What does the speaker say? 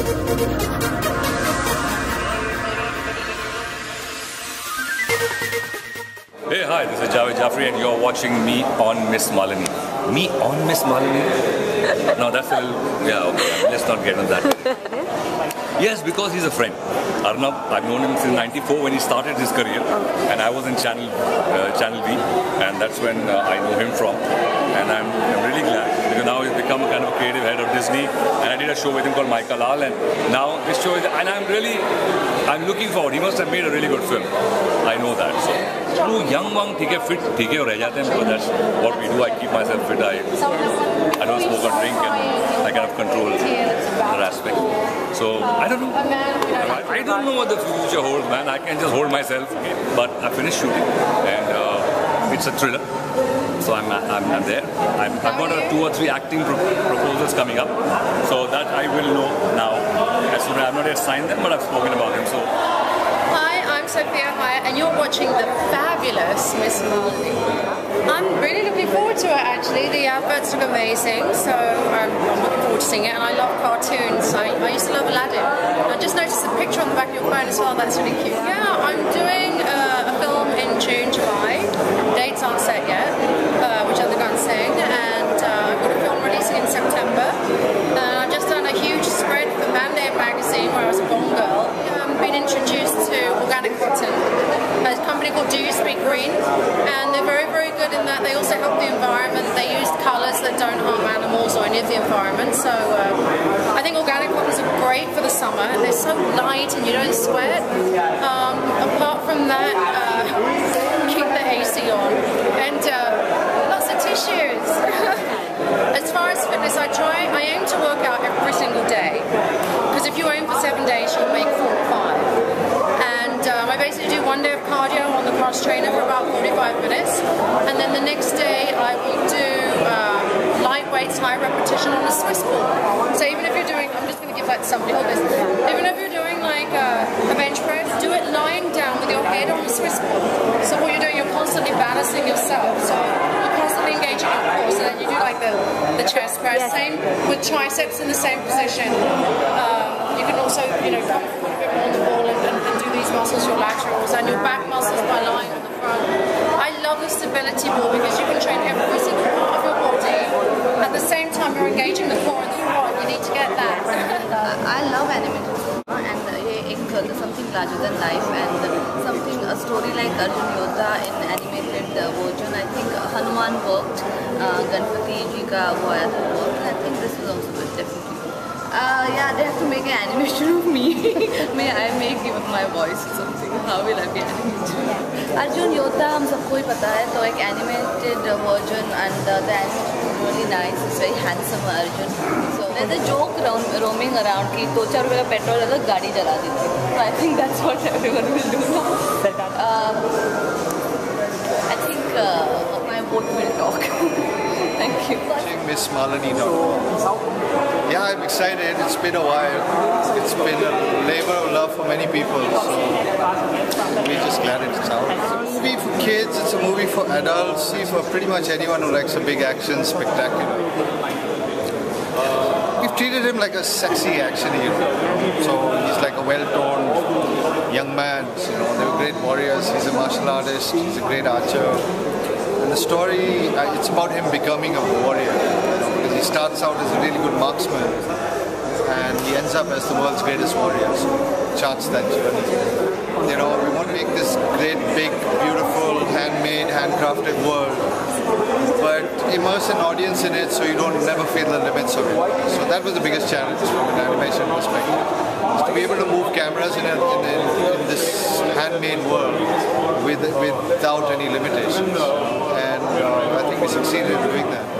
Hey, hi, this is Jaaved Jaaferi, and you're watching me on Miss Malini. Me on Miss Malini? No, that's a little. Yeah, okay. Let's not get on that. Yes, because he's a friend. Arnab, I've known him since '94 when he started his career, and I was in Channel uh, Channel V, and that's when uh, I knew him from. And I'm, I'm really glad because now he's become a kind of a creative head of Disney, and I did a show with him called Michael Lal, and now this show is, and I'm really, I'm looking forward. He must have made a really good film. I know that. So, true young one, ठीक है fit, ठीक है और रह जाते हैं because that's what we do. I keep myself fit. I, I don't smoke or drink, and I kind of control that aspect. So I don't know. I, I don't know what the future holds, man. I can just hold myself. But I finished shooting, and uh, it's a thriller. So I'm, I'm, I'm there. I'm, I've got a two or three acting pro- proposals coming up. So that I will know now. As soon as I've not yet signed them, but I've spoken about them. So Hi, I'm Sofia Hayat, and you're watching the fabulous Miss Malini. I'm really looking forward to it actually. The adverts look amazing, so um, I'm looking forward to seeing it. And I love cartoons. I, I used to love Aladdin. I just noticed the picture on the back of your phone as well. That's really cute. Yeah, I'm doing uh, a film in June, July. Dates aren't set yet, called Do Speak Green, and they're very, very good in that they also help the environment. They use colours that don't harm animals or any of the environment. So um, I think organic cottons are great for the summer. They're so light and you don't sweat. Um, apart from that, uh, keep the AC on and uh, lots of tissues. As far as fitness, I try, I aim to work out every single day. Because if you aim for seven days, you'll make four one day of cardio on the cross trainer for about 45 minutes. And then the next day, I will do um, light weights, high repetition on a Swiss ball. So even if you're doing, I'm just going to give that to somebody, hold this. Even if you're doing like a, a bench press, do it lying down with your head on the Swiss ball. So what you're doing, you're constantly balancing yourself. So you're constantly engaging your core. So then you do like the, the chest press. Same with triceps in the same position. Um, you can also, you know, come forward a bit more on the ball and, and, muscles, your laterals, and your back muscles by lying on the front. I love the stability ball because you can train every single part of your body. At the same time, you're engaging the core and the quad. You need to get that. I love animated and uh, something larger than life and uh, something a story like Arjun Yodha in animated uh, version. I think Hanuman worked, uh, Ganpati Ji ka worked, and I think this is also good, definitely. Uh, yeah, they have to make an animation of me. may I may give up my voice or something. How will I be animated? Arjun Yodha हम सबको ही पता है तो एक animated version and uh, the animation is really nice. It's very handsome Arjun. So there's a joke roam, roaming around कि दो चार रुपये का पेट्रोल है तो गाड़ी जला देते हैं. So I think that's what everyone will do now. Um, I think uh, my vote will talk. Thank you. watching Miss Malini now. Yeah, I'm excited. It's been a while. It's been a labor of love for many people. So we're just glad it's out. It's a movie for kids. It's a movie for adults. See, for pretty much anyone who likes a big action spectacular. We've treated him like a sexy action hero. So he's like a well-toned young man. You know, they were great warriors. He's a martial artist. He's a great archer. And the story, uh, it's about him becoming a warrior. Because he starts out as a really good marksman and he ends up as the world's greatest warrior. So charts that journey. You know, we want to make this great, big, beautiful, handmade, handcrafted world, but immerse an audience in it so you don't never feel the limits of it. So that was the biggest challenge from an animation perspective, is to be able to move cameras in, a, in, in, in this handmade world with, without any limitations. And I think we succeeded in doing that.